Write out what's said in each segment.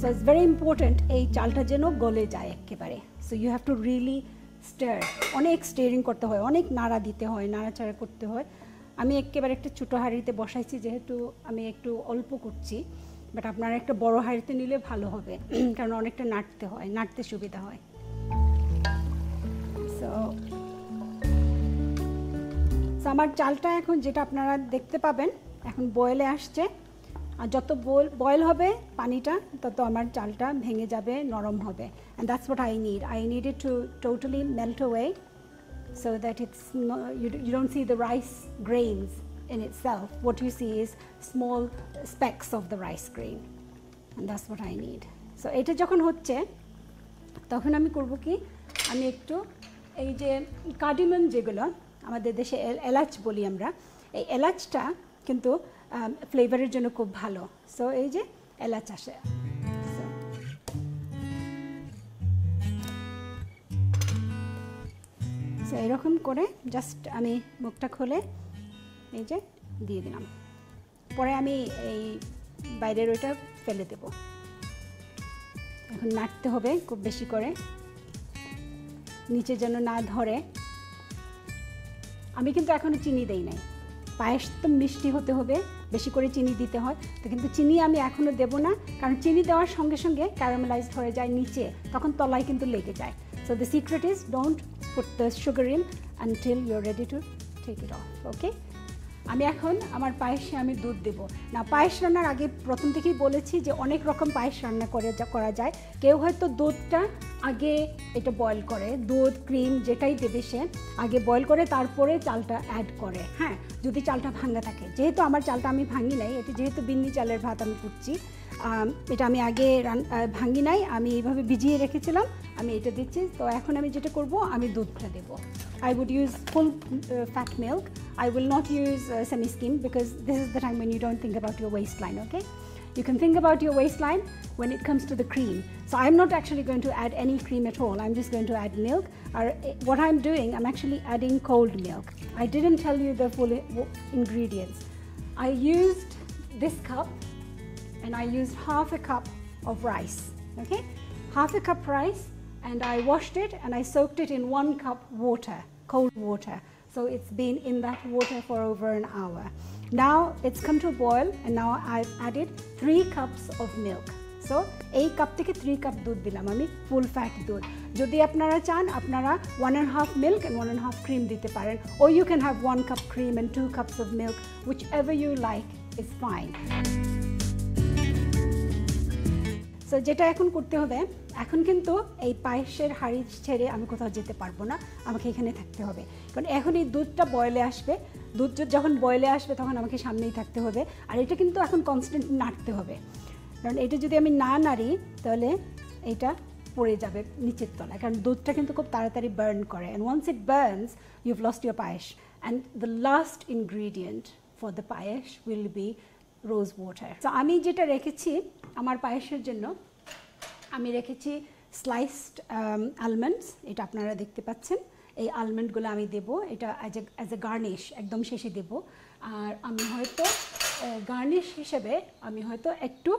So it's very important এই চালটা যেন গলে যায় একেবারে। So you have to really stir অনেক স্টেয়ারিং করতে হয়, অনেক নাড়া দিতে হয়, নাড়াচাড়া করতে হয়। আমি একেবারে একটা ছোটো হাঁড়িতে বসাইছি, যেহেতু আমি একটু অল্প করছি। বাট আপনারা একটা বড় হাঁড়িতে নিলে ভালো হবে, কারণ অনেকটা নাড়তে হয়, নাড়তে সুবিধা হয়। সো আমার চালটা এখন যেটা আপনারা দেখতে পাবেন, এখন বয়েলে আসছে। আর যত বয়েল হবে পানিটা তত আমার চালটা ভেঙে যাবে নরম হবে and that's what I need I need it to totally melt away so that it's you you, see the rice grains in itself. What you see is small specks of the rice grain. And that's what I need. So এটা যখন হচ্ছে তখন আমি করব কি আমি একটু এই যে কার্ডিমন যেগুলো আমাদের দেশে এলাচ বলি আমরা এই এলাচটা কিন্তু ফ্লেভারের জন্য খুব ভালো। সো এই যে এলাচ আসে। এরকম করে জাস্ট আমি মুখটা খুলে এই যে দিয়ে দিলাম। পরে আমি এই বাইরের ওইটা ফেলে দেব। এখন নাড়তে হবে খুব বেশি করে। নিচে যেন না ধরে। আমি কিন্তু এখনও চিনি দেই নাই। পায়েস তো মিষ্টি হতে হবে, বেশি করে চিনি দিতে হয়। তো কিন্তু চিনি আমি এখনও দেবো না, কারণ চিনি দেওয়ার সঙ্গে সঙ্গে ক্যারামেলাইজড হয়ে যায় নিচে, তখন তলায় কিন্তু লেগে যায়। So the secret is don't put the sugar in until your ready to take it off okay? আমি এখন আমার পায়েসে আমি দুধ দেব। না, পায়েস রান্নার আগে প্রথম থেকেই বলেছি যে অনেক রকম পায়েস রান্না করে করা যায়। কেউ হয়তো দুধটা আগে এটা বয়ল করে, দুধ ক্রিম যেটাই দেবে সে, আগে বয়ল করে তারপরে চালটা অ্যাড করে। হ্যাঁ যদি চালটা ভাঙ্গা থাকে। যেহেতু আমার চালটা আমি ভাঙি নাই, এটি যেহেতু বিন্নি চালের ভাত আমি করছি এটা আমি আগে ভাঙ্গি নাই আমি এইভাবে ভিজিয়ে রেখেছিলাম আমি এটা দিচ্ছি তো এখন আমি যেটা করব আমি দুধটা দেব I would use full fat milk I will not use uh, semi-skim because this is the time when you don't think about your waistline, okay? You can think about your waistline when it comes to the cream. So I'm not actually going to add any cream at all. I'm just going to add milk. Or what I'm doing, I'm actually adding cold milk. I didn't tell you the full ingredients. I used this cup and I used half a cup of rice, okay? Half a cup rice and I washed it and I soaked it in one cup water, cold water. So it's been in that water for over an hour. Now it's come to a boil and now I've added three cups of milk. So এই cup থেকে three cup দুধ দিলাম আমি full fat দুধ যদি আপনারা চান আপনারা one and half milk and one and half cream দিতে পারেন ও you can have one cup cream and two cups of milk whichever you like is fine so যেটা এখন করতে হবে, এখন কিন্তু এই পায়েসের হাঁড়ি ছেড়ে আমি কোথাও যেতে পারব না, আমাকে এখানে থাকতে হবে। কারণ এখন এই দুধটা বয়েলে আসবে, দুধ যখন বয়েলে আসবে তখন আমাকে সামনেই থাকতে হবে, আর এটা কিন্তু এখন কনস্ট্যান্ট নাড়তে হবে। কারণ এটা যদি আমি না নাড়ি, তাহলে এটা পড়ে যাবে নিচের তলায়, কারণ দুধটা কিন্তু খুব তাড়াতাড়ি বার্ন করে। And once it burns you've lost your payesh. And the last ingredient for the payesh will be rose water তো আমি যেটা রেখেছি আমার পায়েসের জন্য, আমি রেখেছি স্লাইসড আলমন্ডস এটা আপনারা দেখতে পাচ্ছেন। এই আলমন্ডগুলো আমি দেব, এটা as a as a garnish একদম শেষে দেব। আর আমি হয়তো গার্নিশ হিসেবে আমি হয়তো একটু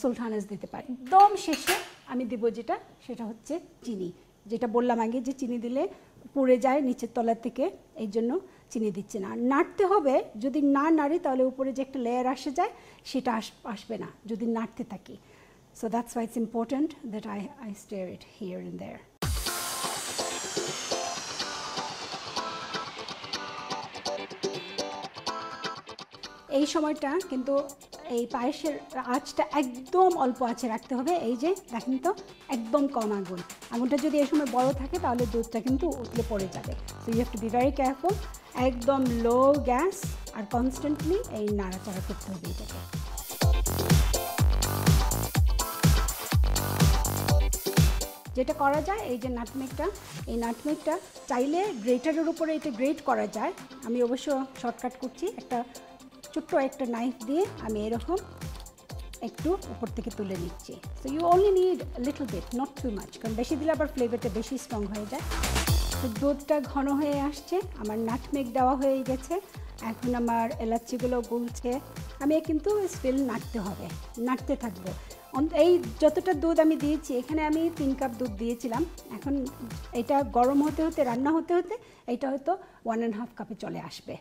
সুলতানাস দিতে পারি। একদম শেষে আমি দেব যেটা, সেটা হচ্ছে চিনি। যেটা বললাম আগে যে চিনি দিলে পড়ে যায় নিচের তলার থেকে এই জন্য চিনি দিচ্ছে না। নাড়তে হবে যদি না নাড়ি তাহলে উপরে যে একটা লেয়ার আসে যায় সেটা আসবে না যদি নাড়তে থাকি। So that's why it's important that I, I stir it here and there. এই সময়টা কিন্তু এই পায়েসের আঁচটা একদম অল্প আঁচে রাখতে হবে। এই যে দেখেন তো একদম কম আগুন। আগুনটা যদি এই সময় বড় থাকে তাহলে দুধটা কিন্তু উতলে পড়ে যাবে। So you have to be very careful একদম লো গ্যাস আর কনস্ট্যান্টলি এই নাড়াচাড়া করতে হবে এটাকে। যেটা করা যায়, এই যে নাটমেকটা এই নাটমেকটা চাইলে গ্রেটারের উপরে এটা গ্রেট করা যায়। আমি অবশ্য শর্টকাট করছি, একটা ছোট্ট একটা নাইফ দিয়ে আমি এরকম একটু উপর থেকে তুলে নিচ্ছি। So you only need little bit not too much কারণ বেশি দিলে আবার ফ্লেভারটা বেশি স্ট্রং হয়ে যায়। দুধটা ঘন হয়ে আসছে আমার নাটমেক দেওয়া হয়ে গেছে এখন আমার এলাচিগুলো গুলছে। আমি কিন্তু স্টিল নাড়তে হবে নাড়তে থাকব। এই যতটা দুধ আমি দিয়েছি এখানে আমি তিন কাপ দুধ দিয়েছিলাম। এখন এটা গরম হতে হতে রান্না হতে হতে এটা হয়তো ওয়ান অ্যান্ড হাফ কাপে চলে আসবে।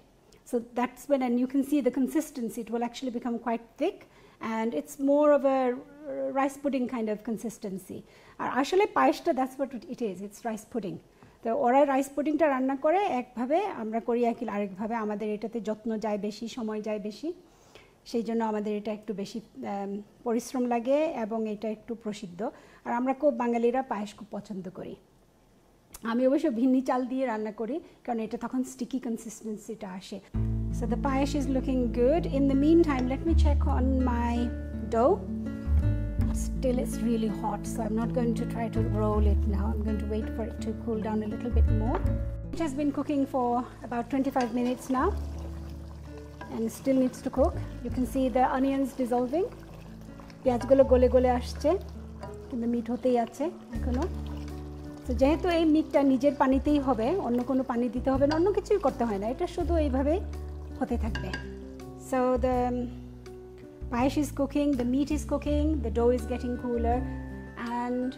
When, and you can see the consistency, it will actually become quite thick and it's more of a uh, rice pudding kind of consistency. আর আসলে পায়েসটা that's what it is it's rice pudding তো ওরা rice পুডিংটা রান্না করে, একভাবে আমরা করি একই আরেকভাবে আমাদের এটাতে যত্ন যায় বেশি, সময় যায় বেশি। সেই জন্য আমাদের এটা একটু বেশি পরিশ্রম লাগে এবং এটা একটু প্রসিদ্ধ। আর আমরা খুব বাঙালিরা পায়েস খুব পছন্দ করি। আমি অবশ্য ভিন্নি চাল দিয়ে রান্না করি, কারণ এটা তখন স্টিকি কনসিস্টেন্সিটা আসে। So the payesh is looking good in the mean time let me check on my dough Still, it's really hot, so I'm not going to try to roll it now. I'm going to wait for it to cool down a little bit more. It has been cooking for about 25 minutes now and still needs to cook. You can see the onions dissolving. পেঁয়াজগুলো গলে গলে আসছে কিন্তু meet হতেই আছে এখনও তো যেহেতু এই মিটটা নিজের পানিতেই হবে অন্য কোনো পানি দিতে হবে না অন্য কিছুই করতে হয় না এটা শুধু এইভাবেই হতে থাকবে so the payesh is cooking, the meat is cooking, the dough is getting cooler, and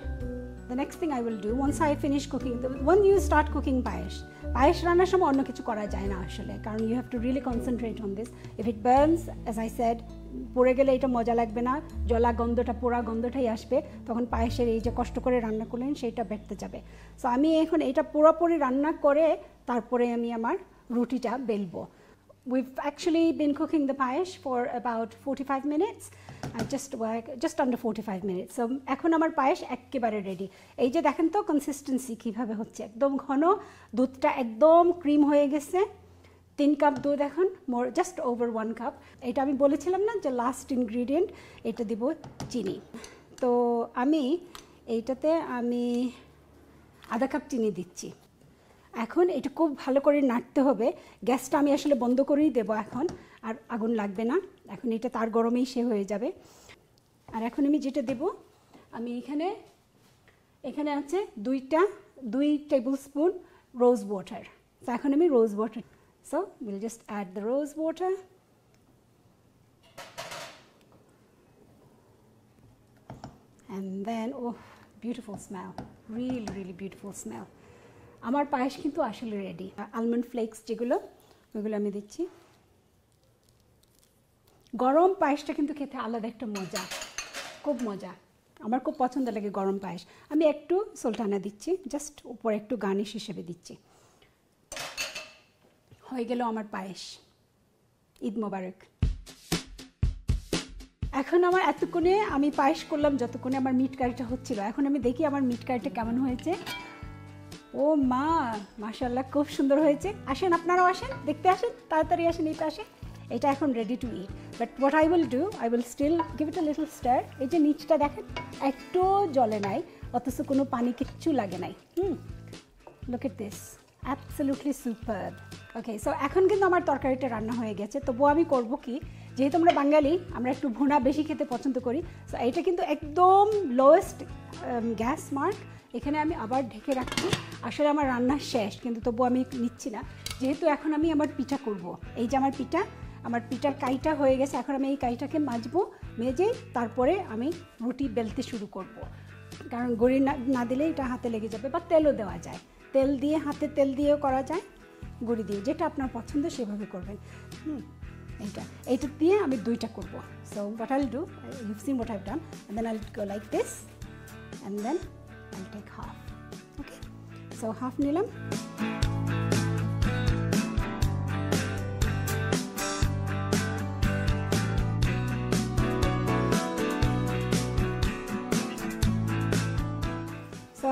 the next thing I will do once I finish cooking, the, when you start cooking payesh, payesh রান্নার সময় অন্য কিছু করা যায় না আসলে কারণ you have to really concentrate on this if it burns as I said পড়ে গেলে এটা মজা লাগবে না জলা গন্ধটা পোড়া গন্ধটাই আসবে তখন পায়েসের এই যে কষ্ট করে রান্না করলেন সেইটা বেটতে যাবে সো আমি এখন এটা পুরোপুরি রান্না করে তারপরে আমি আমার রুটিটা বেলবো We've actually been cooking the payesh for about 45 minutes. Just work just under 45 minutes. So, এখন আমার পায়েস একেবারে রেডি এই যে দেখেন তো কনসিস্টেন্সি কীভাবে হচ্ছে? একদম ঘন, দুধটা একদম ক্রিম হয়ে গেছে। তিন কাপ দুধ এখন more just over one cup এটা আমি বলেছিলাম না যে লাস্ট ইনগ্রিডিয়েন্ট এটা দিব চিনি। তো আমি, এইটাতে আমি আধা কাপ চিনি দিচ্ছি। এখন এটা খুব ভালো করে নাড়তে হবে। গ্যাসটা আমি আসলে বন্ধ করেই দেবো এখন, আর আগুন লাগবে না। এখন এটা তার গরমেই সে হয়ে যাবে। আর এখন আমি যেটা দেব, আমি এখানে এখানে আছে দুইটা, দুই টেবিল স্পুন রোজ ওয়াটার তো এখন আমি rose water so will just add the rose water and then oh beautiful smell, really really beautiful smell আমার পায়েস কিন্তু আসলে রেডি আলমন্ড ফ্লেক্স যেগুলো, ওইগুলো আমি দিচ্ছি। গরম পায়েসটা কিন্তু খেতে আলাদা একটা মজা, খুব মজা। আমার খুব পছন্দ লাগে গরম পায়েস। আমি একটু সোলটানা দিচ্ছি জাস্ট উপরে একটু গার্নিশ হিসেবে দিচ্ছি। হয়ে গেল আমার পায়েস। ঈদ মোবারক। এখন আমার এতক্ষণে আমি পায়েস করলাম, যতক্ষণে আমার মিট কারিটা হচ্ছিল। এখন আমি দেখি আমার মিট কারিটা কেমন হয়েছে। ও মা মাশাল্লাহ খুব সুন্দর হয়েছে। আসেন, আপনারাও আসেন, দেখতে আসেন, তাড়াতাড়ি আসেন এটা আসেন এটা এখন ready to eat but what I will do I will still give it a little stir এই যে নিচটা দেখেন, একটু জলে নাই, অথচ কোনো পানি কিচ্ছু লাগে নাই। হুম look at this absolutely super okay so এখন কিন্তু আমার তরকারিটা রান্না হয়ে গেছে, তবুও আমি করব কি যেহেতু আমরা বাঙালি, আমরা একটু ভুনা বেশি খেতে পছন্দ করি। সো এটা কিন্তু একদম লোয়েস্ট গ্যাস মার্ক এখানে আমি আবার ঢেকে রাখছি। আসলে আমার রান্না শেষ, কিন্তু তবু আমি নিচ্ছি না। যেহেতু এখন আমি আমার পিঠা করব। এই যে আমার পিঠা, আমার পিঠার কাইটা হয়ে গেছে। এখন আমি এই কাইটাকে মাজবো, মেজে তারপরে আমি রুটি বেলতে শুরু করব। কারণ গড়ি না না দিলে এটা হাতে লেগে যাবে বা তেলও দেওয়া যায়। তেল দিয়ে, হাতে তেল দিয়েও করা যায়। গুঁড়ি দিয়ে যেটা আপনার পছন্দ সেভাবে করবেন। হুম। এইটা। এইটা দিয়ে আমি দুইটা করব। So what I'll do you've seen what I've done and then I'll go like this and then I'll take half okay so half নিলাম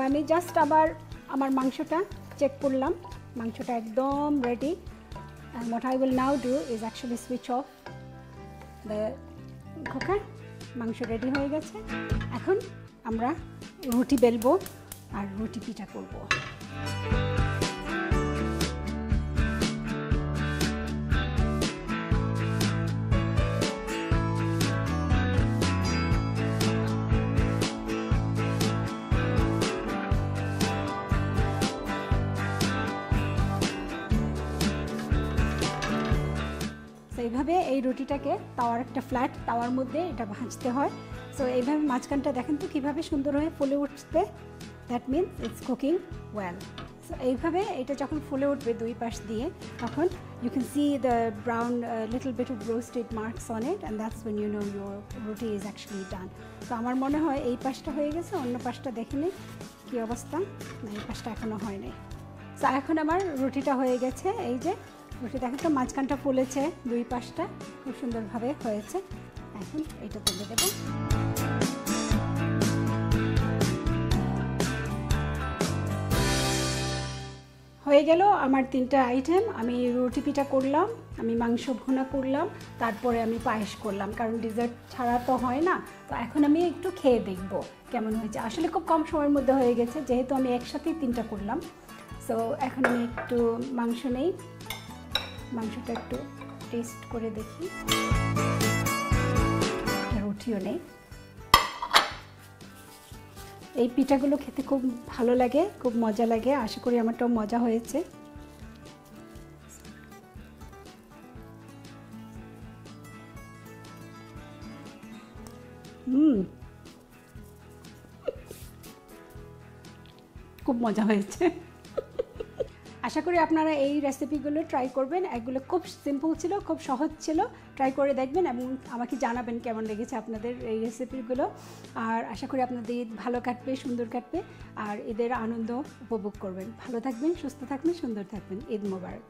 আমি জাস্ট আবার আমার মাংসটা চেক করলাম। মাংসটা একদম ready and what I will now do is actually switch off the cooker মাংস ready হয়ে গেছে এখন আমরা রুটি বেলবো আর রুটি পিঠা করব এইভাবে এই রুটিটাকে তাওয়ার একটা ফ্ল্যাট তাওয়ার মধ্যে এটা ভাজতে হয়। সো এইভাবে মাঝখানটা দেখেন তো কীভাবে সুন্দর হয়ে ফুলে উঠবে that means it's cooking well so এইভাবে এটা যখন ফুলে উঠবে দুই পাশ দিয়ে, তখন you can see the brown little bit of roasted marks on it and that's when you know your roti is actually done তো আমার মনে হয় এই পাশটা হয়ে গেছে, অন্য পাশটা দেখে কী অবস্থা? না, এই পাশটা এখনও হয়নি। তো এখন আমার রুটিটা হয়ে গেছে, এই যে রুটি দেখেন তো, মাঝখানটা ফুলেছে, দুই পাশটা খুব সুন্দরভাবে হয়েছে। এখন এটা তুলে দেবো। হয়ে গেল আমার তিনটা আইটেম আমি রুটি পিঠা করলাম, আমি মাংস ভুনা করলাম, তারপরে আমি পায়েস করলাম। কারণ ডিজার্ট ছাড়া তো হয় না। তো এখন আমি একটু খেয়ে দেখব কেমন হয়েছে। আসলে খুব কম সময়ের মধ্যে হয়ে গেছে, যেহেতু আমি একসাথেই তিনটা করলাম। সো এখন আমি একটু মাংস নেই। মাংসটা একটু টেস্ট করে দেখি। রুটিও নেই। এই পিঠাগুলো খেতে খুব ভালো লাগে, খুব মজা লাগে। আশা করি আমারটাও মজা হয়েছে। হুম। খুব মজা হয়েছে। আশা করি আপনারা এই রেসিপিগুলো ট্রাই করবেন। এগুলো খুব সিম্পল ছিল, খুব সহজ ছিল। ট্রাই করে দেখবেন এবং আমাকে জানাবেন কেমন লেগেছে আপনাদের এই রেসিপিগুলো আর আশা করি আপনাদের ঈদ ভালো কাটবে, সুন্দর কাটবে। আর এদের আনন্দ উপভোগ করবেন। ভালো থাকবেন, সুস্থ থাকবেন, সুন্দর থাকবেন। ঈদ মোবারক।